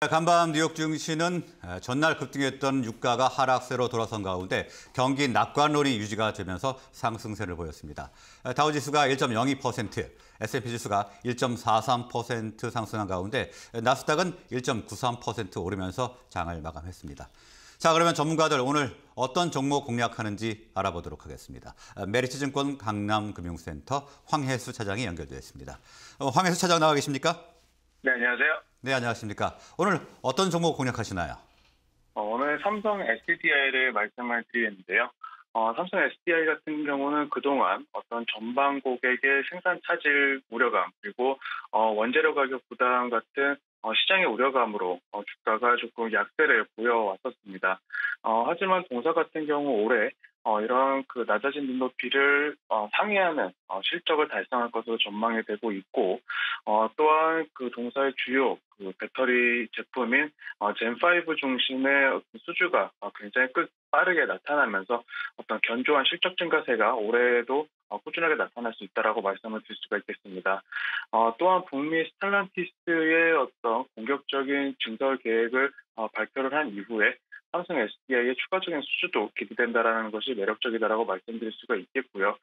간밤 뉴욕 증시는 전날 급등했던 유가가 하락세로 돌아선 가운데 경기 낙관론이 유지가 되면서 상승세를 보였습니다. 다우지수가 1.02%, S&P 지수가 1.43% 상승한 가운데 나스닥은 1.93% 오르면서 장을 마감했습니다. 자, 그러면 전문가들 오늘 어떤 종목 공략하는지 알아보도록 하겠습니다. 메리츠증권 강남금융센터 황혜수 차장이 연결되어 있습니다. 어, 황혜수 차장 나와 계십니까? 네, 안녕하세요. 네, 안녕하십니까. 오늘 어떤 종목 공략하시나요? 어, 오늘 삼성 SDI를 말씀을 드리는데요. 어, 삼성 SDI 같은 경우는 그동안 어떤 전방 고객의 생산 차질 우려감 그리고 어, 원재료 가격 부담 같은 어, 시장의 우려감으로 어, 주가가 조금 약세를 보여왔었습니다. 어, 하지만 동사 같은 경우 올해 어, 이런 그 낮아진 눈높이를 어, 상회하는 어, 실적을 달성할 것으로 전망이 되고 있고 어, 또한 그 동사의 주요 그 배터리 제품인 어, 젠5 중심의 수주가 어, 굉장히 끝 빠르게 나타나면서 어떤 견조한 실적 증가세가 올해에도 어, 꾸준하게 나타날 수 있다라고 말씀을 드릴 수가 있겠습니다. 어, 또한 북미 스탈란티스의 어떤 공격적인 증설 계획을 어, 발표를 한 이후에 삼성 SDI의 추가적인 수주도 기대된다라는 것이 매력적이다라고 말씀드릴 수가 있겠고요.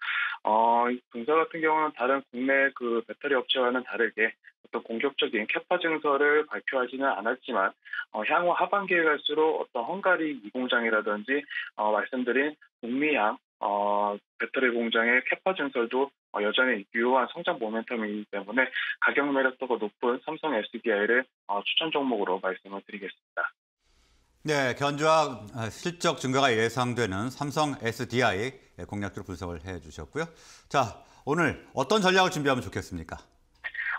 어, 동사 같은 경우는 다른 국내 그 배터리 업체와는 다르게 어떤 공격적인 캐파 증설을 발표하지는 않았지만 어, 향후 하반기에 갈수록 어떤 헝가리 2공장이라든지 어, 말씀드린 북미향 어, 배터리 공장의 캐파 증설도 어, 여전히 유효한 성장 모멘텀이기 때문에 가격 매력도가 높은 삼성 SDI를 어, 추천 종목으로 말씀을 드리겠습니다. 네, 견주와 실적 증가가 예상되는 삼성 SDI 공략주로 분석을 해주셨고요. 자, 오늘 어떤 전략을 준비하면 좋겠습니까?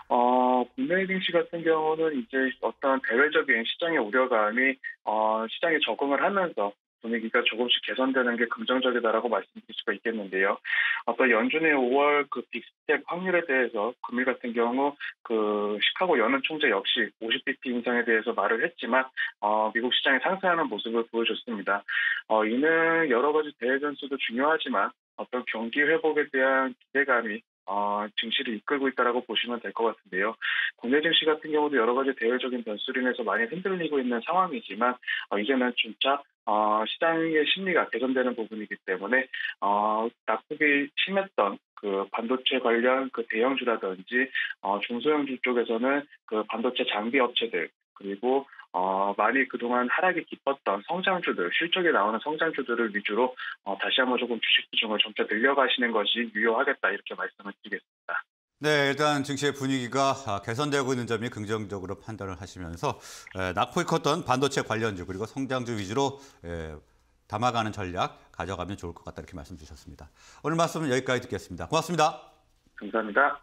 어, 국내 증시 같은 경우는 이제 어떤 대외적인 시장의 우려감이 어, 시장에 적응을 하면서 분위기가 조금씩 개선되는 게 긍정적이다라고 말씀드릴 수가 있겠는데요. 어떤 연준의 5월 그 big step 확률에 대해서 금일 같은 경우 그 시카고 연은 총재 역시 50bp 인상에 대해서 말을 했지만 어, 미국 시장이 상승하는 모습을 보여줬습니다. 어, 이는 여러 가지 대외 변수도 중요하지만 어떤 경기 회복에 대한 기대감이 어, 증시를 이끌고 있다라고 보시면 될 것 같은데요. 국내 증시 같은 경우도 여러 가지 대외적인 변수로 인해서 많이 흔들리고 있는 상황이지만 어, 이제는 진짜 어, 시장의 심리가 개선되는 부분이기 때문에 어, 낙폭이 심했던 그 반도체 관련 그 대형주라든지 어, 중소형주 쪽에서는 그 반도체 장비 업체들 그리고 어, 많이 그동안 하락이 깊었던 성장주들, 실적이 나오는 성장주들을 위주로 어, 다시 한번 조금 주식 비중을 점차 늘려가시는 것이 유효하겠다 이렇게 말씀을 드리겠습니다. 네, 일단 증시의 분위기가 개선되고 있는 점이 긍정적으로 판단을 하시면서 낙폭이 컸던 반도체 관련주 그리고 성장주 위주로 담아가는 전략 가져가면 좋을 것 같다 이렇게 말씀 주셨습니다. 오늘 말씀은 여기까지 듣겠습니다. 고맙습니다. 감사합니다.